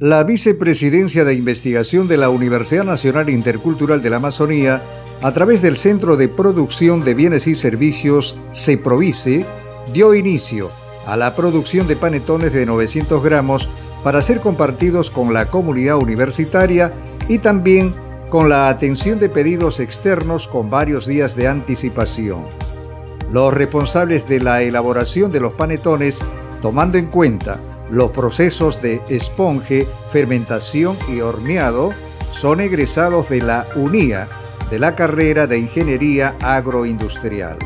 La Vicepresidencia de Investigación de la Universidad Nacional Intercultural de la Amazonía, a través del Centro de Producción de Bienes y Servicios, CEPROVICE, dio inicio a la producción de panetones de 900 gramos para ser compartidos con la comunidad universitaria y también con la atención de pedidos externos con varios días de anticipación. Los responsables de la elaboración de los panetones, tomando en cuenta los procesos de esponje, fermentación y horneado son egresados de la UNIA, de la carrera de Ingeniería Agroindustrial.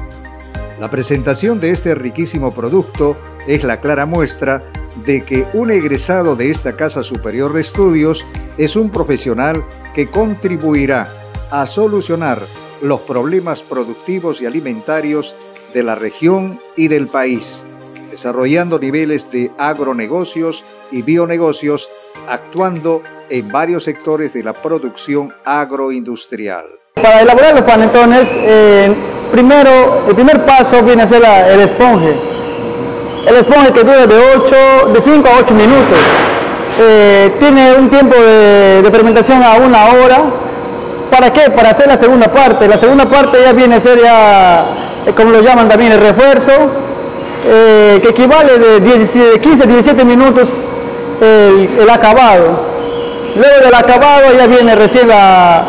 La presentación de este riquísimo producto es la clara muestra de que un egresado de esta Casa Superior de Estudios es un profesional que contribuirá a solucionar los problemas productivos y alimentarios de la región y del país desarrollando niveles de agronegocios y bionegocios, actuando en varios sectores de la producción agroindustrial. Para elaborar los panetones, eh, primero, el primer paso viene a ser el esponje. El esponje que dura de, 8, de 5 a 8 minutos. Eh, tiene un tiempo de, fermentación a una hora. ¿Para qué? Para hacer la segunda parte. La segunda parte ya viene a ser ya, eh, como lo llaman también, el refuerzo, eh, que equivale de 15 a 17 minutos el, acabado. Luego del acabado ya viene recién a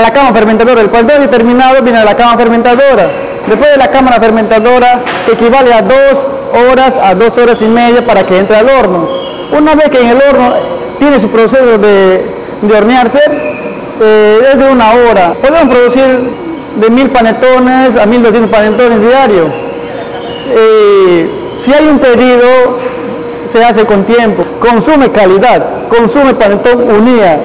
la cama fermentadora. El cuando es terminado viene a la cama fermentadora. Después de la cámara fermentadora, equivale a dos horas a dos horas y media para que entre al horno. Una vez que en el horno tiene su proceso de, hornearse, eh, es de una hora. Podemos producir de mil panetones a 1200 panetones diarios. Eh, si hay un pedido, se hace con tiempo. Consume calidad, consume panetón unía.